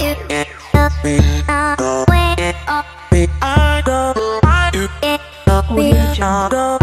I go, I go,